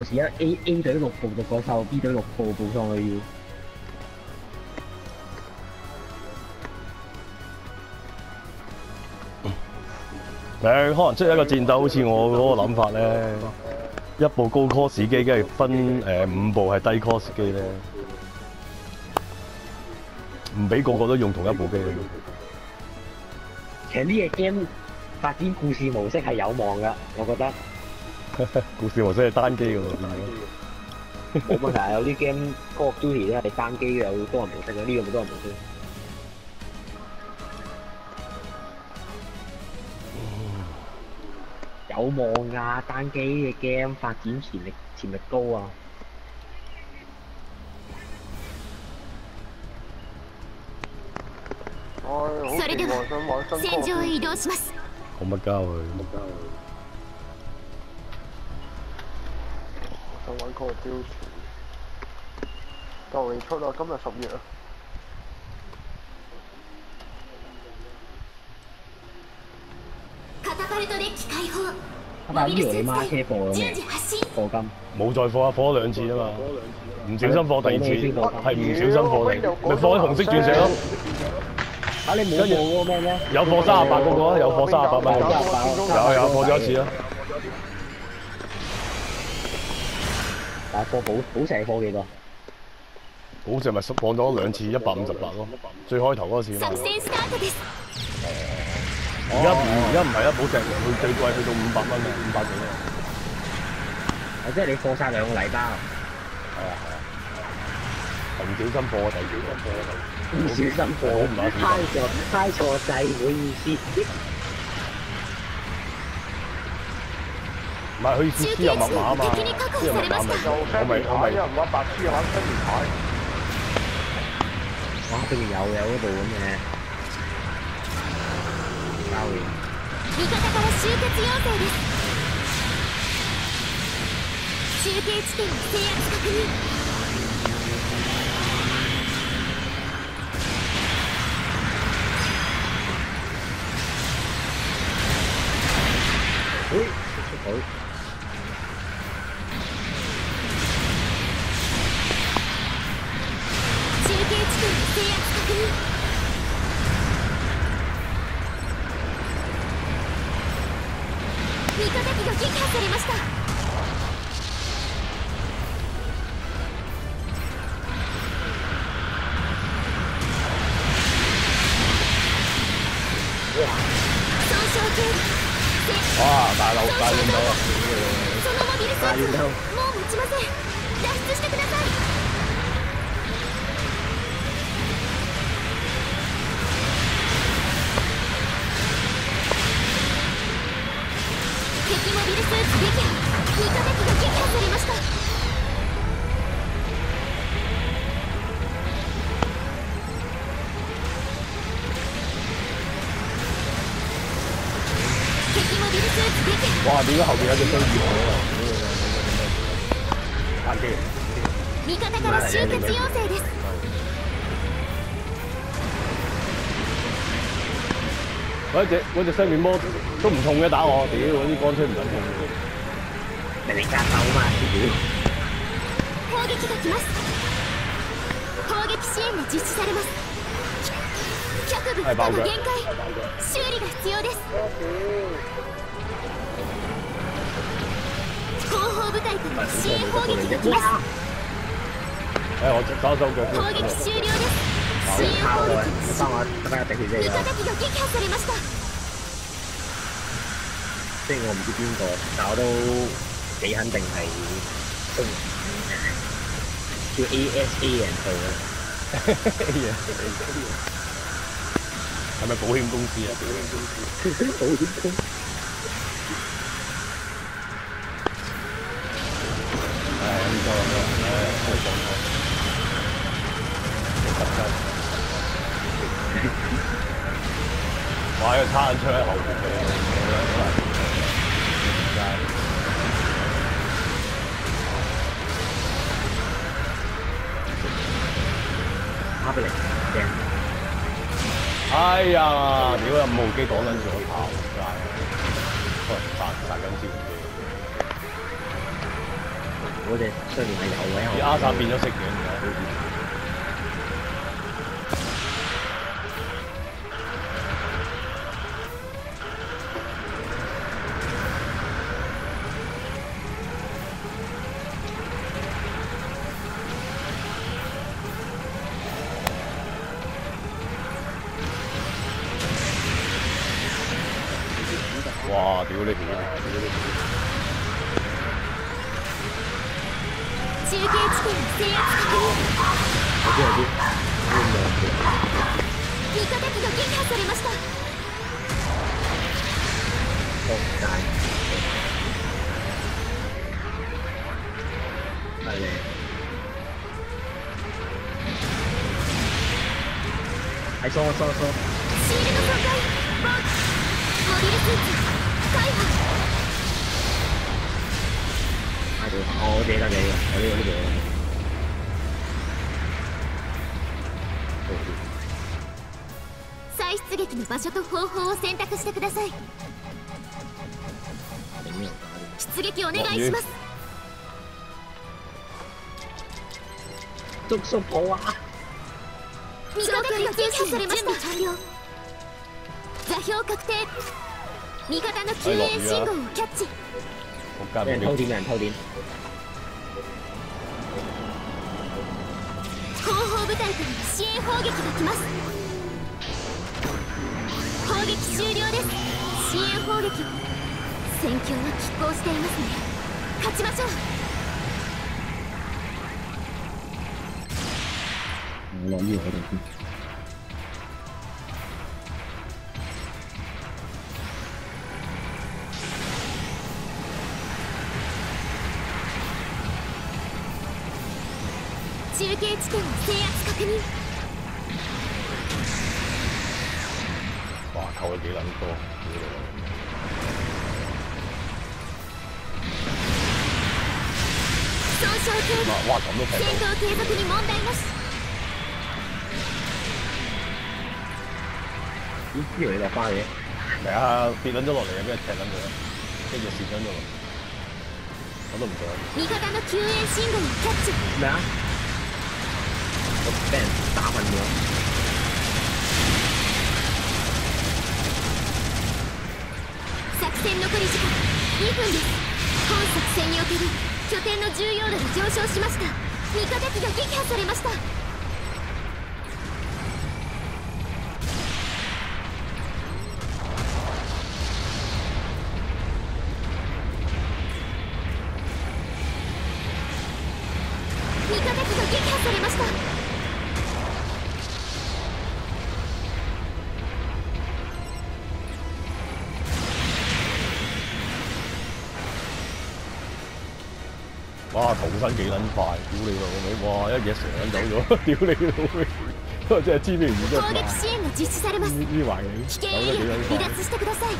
而家 A A 隊六步獨角獸，B 隊六步步上去要。誒，可能出一個戰鬥，好似我嗰個諗法咧，一部高 cost 機，跟住分誒五部係低 cost 機咧，唔俾個個都用同一部機。其實呢隻 game 發展故事模式係有望㗎，我覺得。故事模式係單機㗎喎，冇問題，有啲 game Call of Duty 咧係單機有多人模式嘅，呢個咪多人模式。有望㗎，單機嘅 game 發展潛力潛力高啊！それでは戦場へ移動します講乜交佢？ 想玩 Call of Duty，就嚟出啦，今日十月啊！カタパルトデッキ開放但係呢條你孖車貨咁順嘅次発進課金，冇再貨啊，貨咗兩次啊嘛，唔小心貨第二次，係唔小心貨嚟，咪貨喺紅色鑽石咯。啊你冇冇嗰個咩咩？有貨三十八嗰個啊，有貨三十八蚊嗰個，有有貨咗一次啊。 但係貨寶寶石貨幾多？好似咪放咗兩次一百五十八咯，最開頭嗰次嘛。作戦スタートです而家唔而家唔係啊，寶石佢最貴去到五百蚊啊，五百幾啊。啊即係你貨晒兩個禮包，係啊係啊，係唔小心貨啊，第二小心貨啊。唔小心貨，我唔係猜錯猜錯掣，唔好意思。 唔係佢私有密碼啊嘛，私有密碼咪又我咪 Sammy 我咪牌，有人玩白痴，又玩 Sammy 牌，哇！對面有有嗰部咁嘅交易。味方から集結要請です中継地点の制圧確認 撃破されました。損傷警備哇大佬大亂到啊！そのモビルスーツはもう持ちません。脱出してください敵モビルスーツ撃破味方機が撃破されました敵モビルスーツ撃破哇！點解後邊有隻雙魚啊？關機。味方から集結要請です嗰隻嗰隻雙面魔都唔痛嘅打我，屌嗰啲乾脆唔撚痛嘅。明明加手嘛，屌！攻撃が来ます攻撃支援が実施されます脚部負荷の限界修理が必要です後方部隊から支援砲撃が来ます誒，我手手腳攻擊終了です支援靠我，砲撃幫我幫我滴血味啫。方機が撃破されました雖然我唔知邊個，但我都幾肯定係中叫 ASA 人做嘅。係咪保險公司啊？保險公係唔錯唔錯，誒開講講。 哇！要插緊槍喺後邊嘅，打俾你，正。哎呀！屌有五號機講緊住我跑街，可能殺殺緊自己。嗰隻雖然係有位啲阿薩變咗色嘅，好似。哇！屌你屌你！中継地点制圧確認有啲有啲味方機が撃破されました撲街，係咧，係疏疏疏，シールド損壊モビルスーツ再出撃の場所と方法を選択してください。出撃お願いします。捉縮我啊！味方機が撃破されました。座標確定味方の救援信号をキャッチ。後方部隊から支援砲撃が来ます。砲撃終了です。支援砲撃戦況は拮抗していますね。勝ちましょう。我諗住喺度先。中継地点の制圧確認哇！扣咗幾撚多，損傷警哇備哇咁都戦，闘継続に問題なし咦？呢條你落翻嘅？係啊跌撚咗落嚟啊，俾人踢撚咗，跟住跣撚咗落，我都唔想。味方の救援信号をキャッチ咩啊？我俾人打暈咗。作戦残り時間。2分です。本作戦における拠点の重要度が上昇しました。味方機が撃破されました。哇！逃生幾撚快，屌你老味！哇！一嘢蛇撚走咗，屌你老味！真係知咩唔真攻撃支援が実施されます呢呢環境走得幾撚快離脱してください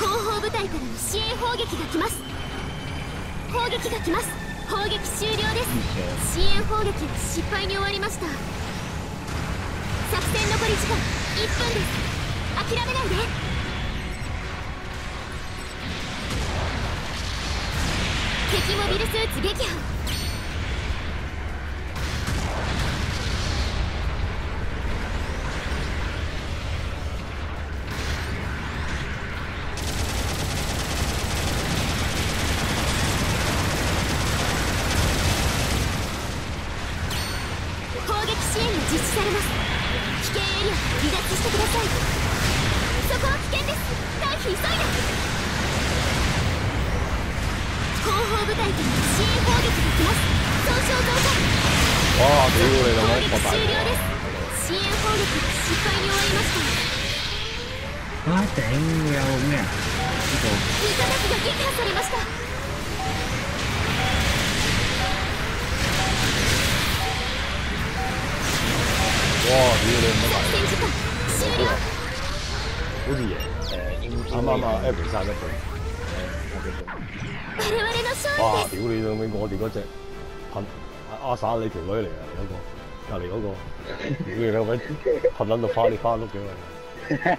後方部隊からの支援砲撃が来ます砲撃が来ます砲撃終了です支援砲撃は失敗に終わりました作戦残り時間1分です諦めないで敵モビルスーツ撃破。砲撃支援が実施されます。危険エリア離脱してください。そこは危険です。退避急いで。後方部隊から支援砲撃が来ます損傷増加哇！屌你老砲味，撃博大終了です支援砲撃が失敗に終わりました啊頂！有咩啊？呢度味方機が撃破されました哇！屌你乜大作戦時間終了好似贏。誒英啱啱啊 Abby 殺一隊。我々の勝哇！利です屌你老味，我哋嗰只噴阿阿 sa 你條女嚟啊！嗰個隔離嗰個，屌你老味，噴撚到花里花碌嘅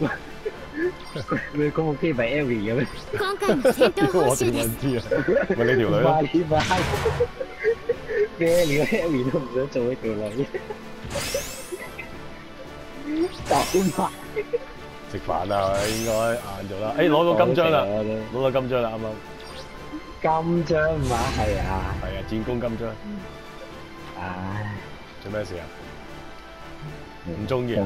嘛！ 佢嗰部機咪 Ellie 嘅咩？今回の戦鬥報我點酬です撚知啊？咪你條女咯哇！，你買咩？連個 Ellie 都唔想做呢條女，走埋食飯啊，應該晏咗啦。誒攞到金章啦，攞到金章啦，啱啱。 金章嘛係啊！係啊，戰功金章。唉。做咩事啊？唔中意啊？